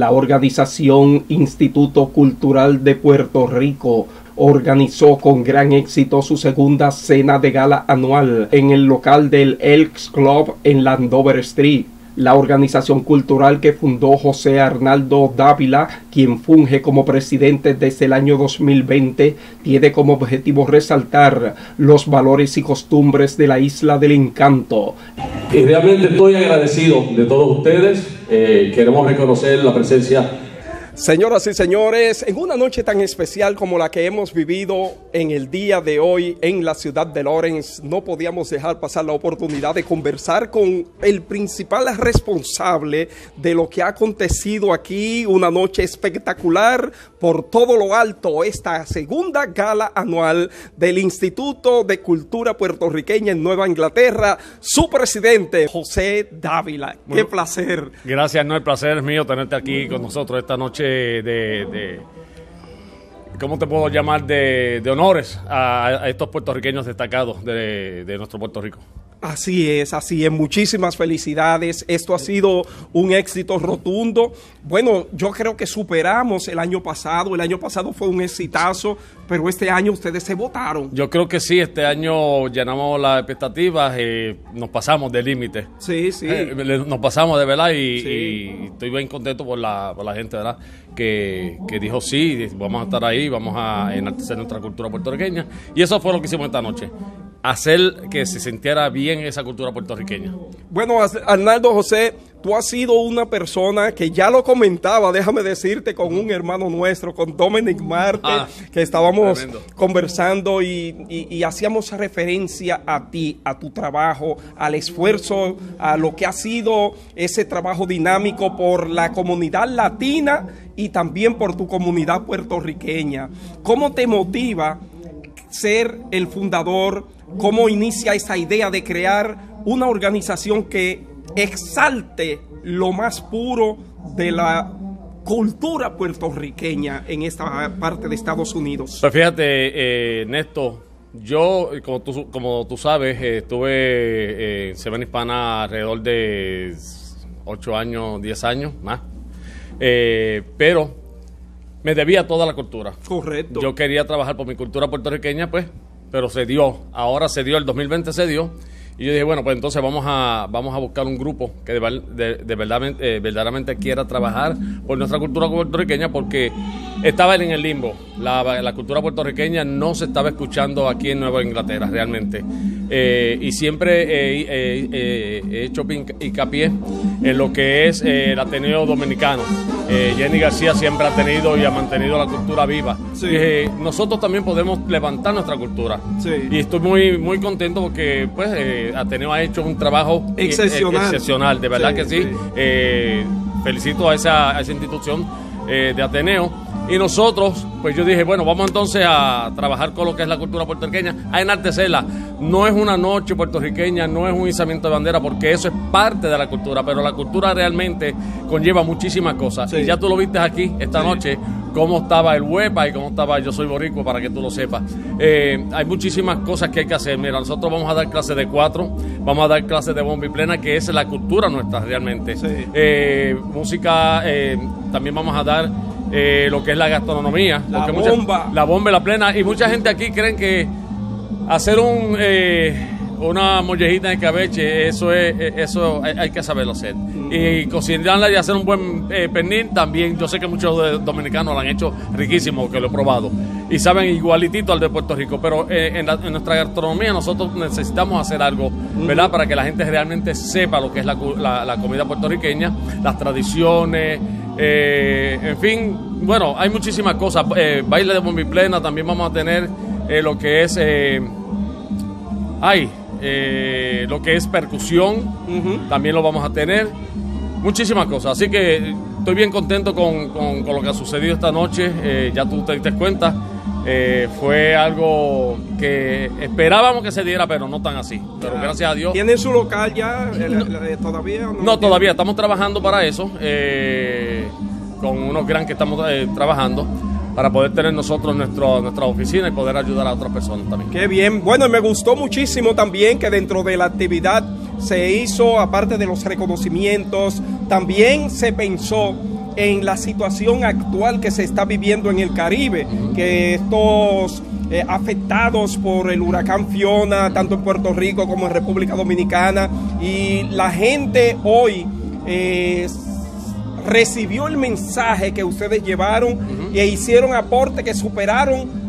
La organización Instituto Cultural de Puerto Rico organizó con gran éxito su segunda cena de gala anual en el local del Elks Club en Landover Street. La organización cultural que fundó José Arnaldo Dávila, quien funge como presidente desde el año 2020, tiene como objetivo resaltar los valores y costumbres de la isla del encanto. Realmente estoy agradecido de todos ustedes. Eh, queremos reconocer la presencia Señoras y señores, en una noche tan especial como la que hemos vivido en el día de hoy en la ciudad de Lawrence, no podíamos dejar pasar la oportunidad de conversar con el principal responsable de lo que ha acontecido aquí, una noche espectacular por todo lo alto, esta segunda gala anual del Instituto de Cultura Puertorriqueña en Nueva Inglaterra, su presidente, José Dávila. Qué placer. Gracias, no, el placer es mío tenerte aquí con nosotros esta noche de, ¿cómo te puedo llamar? De, honores a, estos puertorriqueños destacados de, de nuestro Puerto Rico. Así es, así es. Muchísimas felicidades. Esto ha sido un éxito rotundo. Bueno, yo creo que superamos el año pasado. El año pasado fue un exitazo, pero este año ustedes se votaron. Yo creo que sí. Este año llenamos las expectativas y nos pasamos del límite. Sí, sí. Eh, nos pasamos de verdad y, estoy bien contento por la, por la gente, ¿verdad? Que, que, dijo sí, vamos a estar ahí, vamos a enaltecer nuestra cultura puertorriqueña. Y eso fue lo que hicimos esta noche hacer que se sintiera bien esa cultura puertorriqueña. Bueno, Arnaldo José, tú has sido una persona que ya lo comentaba, déjame decirte, con un hermano nuestro, con Dominic Marte, ah, que estábamos conversando y, hacíamos referencia a ti, a tu trabajo, al esfuerzo, a lo que ha sido ese trabajo dinámico por la comunidad latina y también por tu comunidad puertorriqueña. ¿Cómo te motiva ser el fundador? cómo inicia esa idea de crear una organización que exalte lo más puro de la cultura puertorriqueña en esta parte de Estados Unidos. Pues fíjate, eh, Néstor, yo, como tú, como tú sabes, eh, estuve eh, en Semana Hispana alrededor de 8 años, 10 años más, eh, pero me debía toda la cultura. Correcto. Yo quería trabajar por mi cultura puertorriqueña, pues pero se dio, ahora se dio, el 2020 se dio, y yo dije, bueno, pues entonces vamos a, vamos a buscar un grupo que de, de, verdad, eh, verdaderamente quiera trabajar por nuestra cultura puertorriqueña porque estaba en el limbo. La, la, cultura puertorriqueña no se estaba escuchando aquí en Nueva Inglaterra realmente. Eh, y siempre he hecho hincapié en lo que es eh, el Ateneo Dominicano. Jenny García siempre ha tenido y ha mantenido la cultura viva. nosotros también podemos levantar nuestra cultura. Y estoy muy, muy contento porque pues Ateneo ha hecho un trabajo e- excepcional, de verdad que sí. Eh, felicito a esa, a esa institución eh, de Ateneo. Y nosotros, pues yo dije, bueno, vamos entonces a trabajar con lo que es la cultura puertorriqueña, a enaltecerla. No es una noche puertorriqueña, no es un izamiento de bandera, porque eso es parte de la cultura, pero la cultura realmente conlleva muchísimas cosas. Y ya tú lo viste aquí esta noche, cómo estaba el huepa y cómo estaba Yo Soy Boricua, para que tú lo sepas. Eh, hay muchísimas cosas que hay que hacer. Mira, nosotros vamos a dar clases de cuatro, vamos a dar clases de bomba y plena, que es la cultura nuestra realmente. Eh, música, eh, también vamos a dar lo que es la gastronomía. La bomba. la bomba y la plena. Y mucha gente aquí creen que hacer un una mollejita de cabeche, eso es, eso hay, que saberlo hacer. Y cocinarla y hacer un buen eh, pernil también, yo sé que muchos dominicanos lo han hecho riquísimo, que lo he probado. Y saben igualitito al de Puerto Rico, pero eh, en, nuestra gastronomía nosotros necesitamos hacer algo, ¿verdad? Para que la gente realmente sepa lo que es la, la, comida puertorriqueña, las tradiciones, eh, en fin, bueno, hay muchísimas cosas. baile de bombi plena, también vamos a tener lo que es... ay, eh, lo que es percusión, también lo vamos a tener, muchísimas cosas. Así que estoy bien contento con, lo que ha sucedido esta noche, eh, ya tú te diste cuenta. Eh, fue algo que esperábamos que se diera, pero no tan así. Pero gracias a Dios. ¿Tienen su local ya todavía? no, no todavía. Estamos trabajando para eso. con unos gran que estamos trabajando para poder tener nosotros nuestro, nuestra oficina y poder ayudar a otras personas también. Qué bien. Bueno, me gustó muchísimo también que dentro de la actividad se hizo, aparte de los reconocimientos, también se pensó en la situación actual que se está viviendo en el Caribe, que estos eh, afectados por el huracán Fiona, tanto en Puerto Rico como en República Dominicana, y la gente hoy eh, recibió el mensaje que ustedes llevaron e hicieron aportes que superaron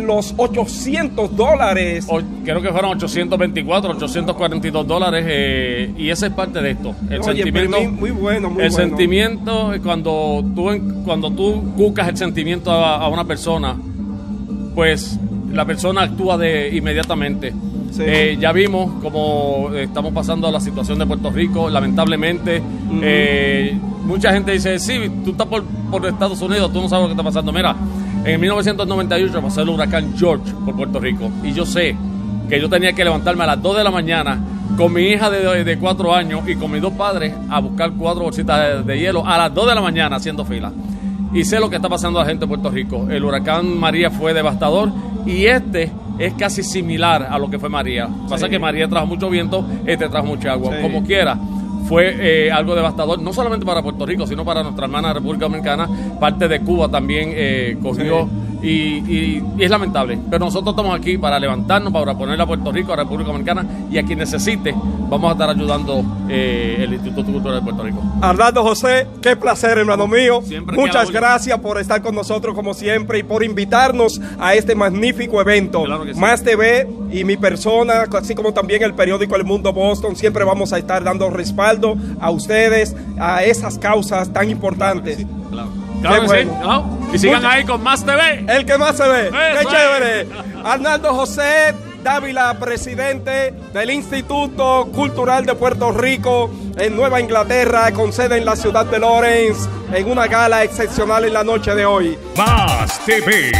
los 800 dólares. creo que fueron 824, 842 dólares eh, y esa es parte de esto. El sentimiento, muy, bueno, muy El sentimiento, cuando tú, cuando tú buscas el sentimiento a, una persona, pues la persona actúa de inmediatamente. Eh, ya vimos cómo estamos pasando la situación de Puerto Rico, lamentablemente. Eh, mucha gente dice, sí, tú estás por, por Estados Unidos, tú no sabes lo que está pasando. Mira, en 1998 pasó el huracán George por Puerto Rico y yo sé que yo tenía que levantarme a las 2 de la mañana con mi hija de, de 4 años y con mis dos padres a buscar cuatro bolsitas de, hielo a las 2 de la mañana haciendo fila. Y sé lo que está pasando a la gente de Puerto Rico. El huracán María fue devastador y este es casi similar a lo que fue María. Pasa que María trajo mucho viento, este trajo mucha agua. Como quiera, fue eh, algo devastador, no solamente para Puerto Rico, sino para nuestra hermana República Dominicana. Parte de Cuba también eh, cogió y, es lamentable. Pero nosotros estamos aquí para levantarnos, para ponerle a Puerto Rico, a la República Dominicana y a quien necesite, vamos a estar ayudando eh, el Instituto Cultural de Puerto Rico. Arnaldo José, qué placer, hermano mío. Muchas gracias por estar con nosotros como siempre y por invitarnos a este magnífico evento. Más TV y mi persona, así como también el periódico El Mundo Boston, siempre vamos a estar dando respaldo a ustedes, a esas causas tan importantes. Claro que sí. Y sigan ahí con Más TV. El que más se ve. Qué chévere. Arnaldo José Dávila, presidente del Instituto Cultural de Puerto Rico en Nueva Inglaterra, con sede en la ciudad de Lawrence, en una gala excepcional en la noche de hoy. Más TV